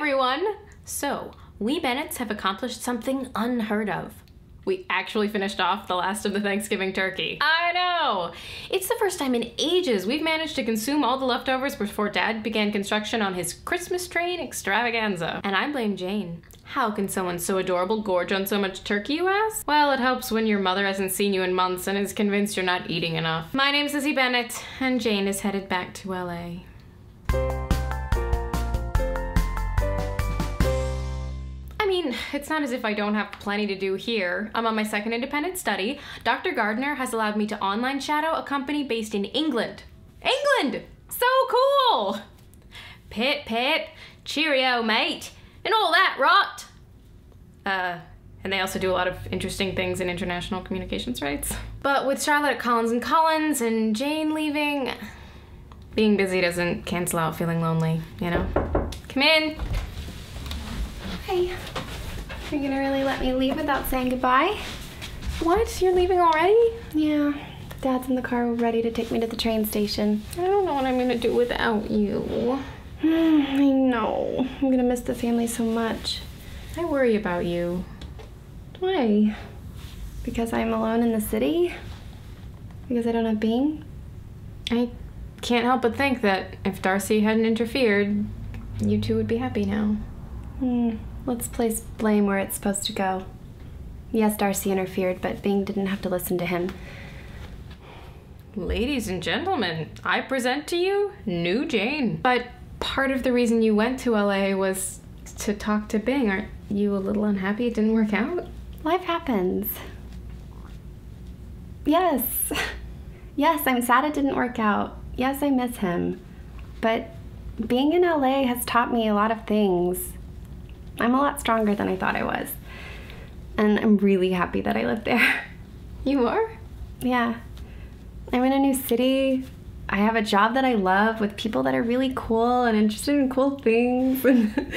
everyone! So, we Bennets have accomplished something unheard of. We actually finished off the last of the Thanksgiving turkey. I know! It's the first time in ages we've managed to consume all the leftovers before Dad began construction on his Christmas train extravaganza. And I blame Jane. How can someone so adorable gorge on so much turkey, you ask? Well, it helps when your mother hasn't seen you in months and is convinced you're not eating enough. My name's Lizzie Bennet, and Jane is headed back to LA. it's not as if I don't have plenty to do here. I'm on my second independent study. Dr. Gardner has allowed me to online shadow a company based in England. England! So cool! Pip, pip, cheerio, mate, and all that rot. Uh, and they also do a lot of interesting things in international communications rights. But with Charlotte Collins and Collins and Jane leaving, being busy doesn't cancel out feeling lonely, you know? Come in. Hey, are gonna really let me leave without saying goodbye? What? You're leaving already? Yeah, Dad's in the car ready to take me to the train station. I don't know what I'm gonna do without you. I know. I'm gonna miss the family so much. I worry about you. Why? Because I'm alone in the city? Because I don't have Bing? I can't help but think that if Darcy hadn't interfered, you two would be happy now. Hmm. Let's place blame where it's supposed to go. Yes, Darcy interfered, but Bing didn't have to listen to him. Ladies and gentlemen, I present to you New Jane. But part of the reason you went to LA was to talk to Bing. Aren't you a little unhappy it didn't work out? Life happens. Yes. Yes, I'm sad it didn't work out. Yes, I miss him. But being in LA has taught me a lot of things. I'm a lot stronger than I thought I was. And I'm really happy that I live there. You are? Yeah. I'm in a new city. I have a job that I love with people that are really cool and interested in cool things.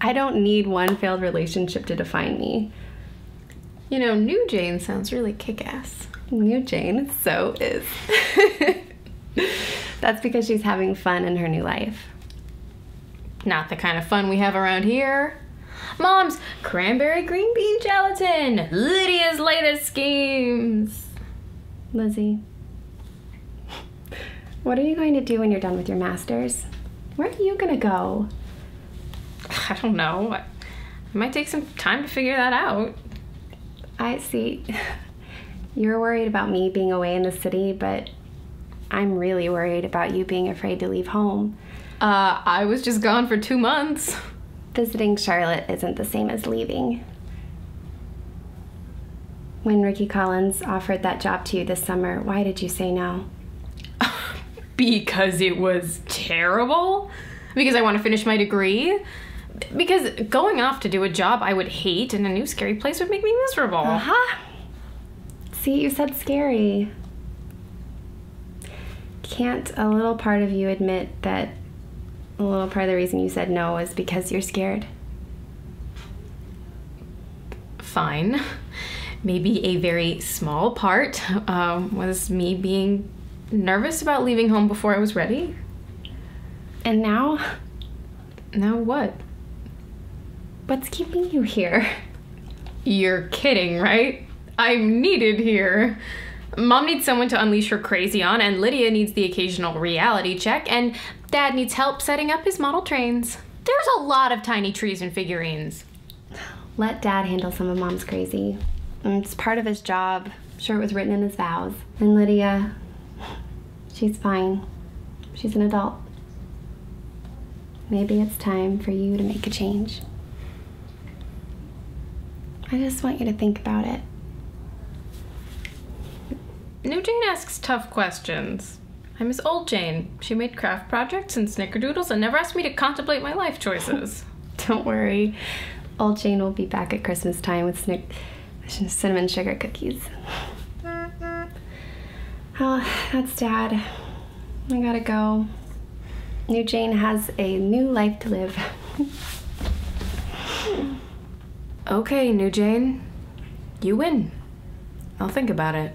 I don't need one failed relationship to define me. You know, New Jane sounds really kick ass. New Jane so is. That's because she's having fun in her new life. Not the kind of fun we have around here. Mom's cranberry green bean gelatin, Lydia's latest schemes. Lizzie, what are you going to do when you're done with your master's? Where are you going to go? I don't know. It might take some time to figure that out. I see. You're worried about me being away in the city, but I'm really worried about you being afraid to leave home. Uh, I was just gone for two months. Visiting Charlotte isn't the same as leaving. When Ricky Collins offered that job to you this summer, why did you say no? because it was terrible? Because I want to finish my degree? Because going off to do a job I would hate in a new scary place would make me miserable. Uh huh. See, you said scary. Can't a little part of you admit that a little part of the reason you said no is because you're scared? Fine. Maybe a very small part um, was me being nervous about leaving home before I was ready. And now? Now what? What's keeping you here? You're kidding, right? I'm needed here. Mom needs someone to unleash her crazy on, and Lydia needs the occasional reality check, and Dad needs help setting up his model trains. There's a lot of tiny trees and figurines. Let Dad handle some of Mom's crazy. It's part of his job. I'm sure it was written in his vows. And Lydia, she's fine. She's an adult. Maybe it's time for you to make a change. I just want you to think about it. New Jane asks tough questions. I miss old Jane. She made craft projects and snickerdoodles and never asked me to contemplate my life choices. Don't worry. Old Jane will be back at Christmas time with snick cinnamon sugar cookies. Oh, that's Dad. I gotta go. New Jane has a new life to live. okay, New Jane. You win. I'll think about it.